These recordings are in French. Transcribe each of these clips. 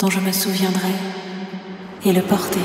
dont je me souviendrai et le porter.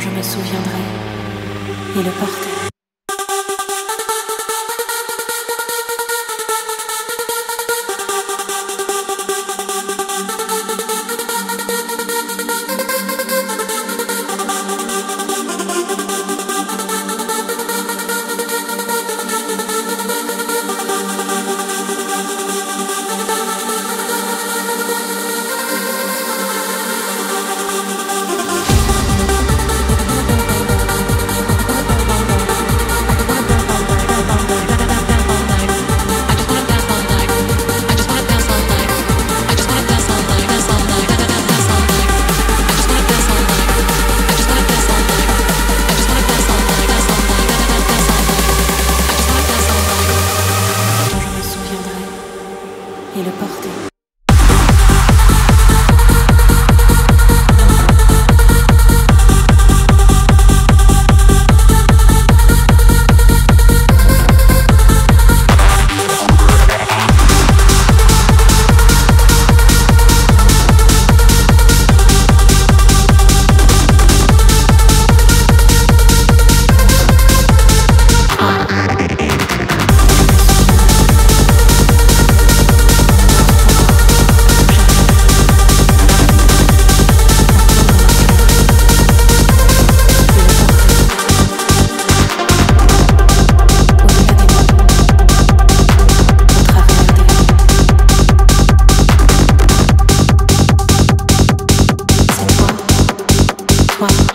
Je me souviendrai. Et le porter. toi.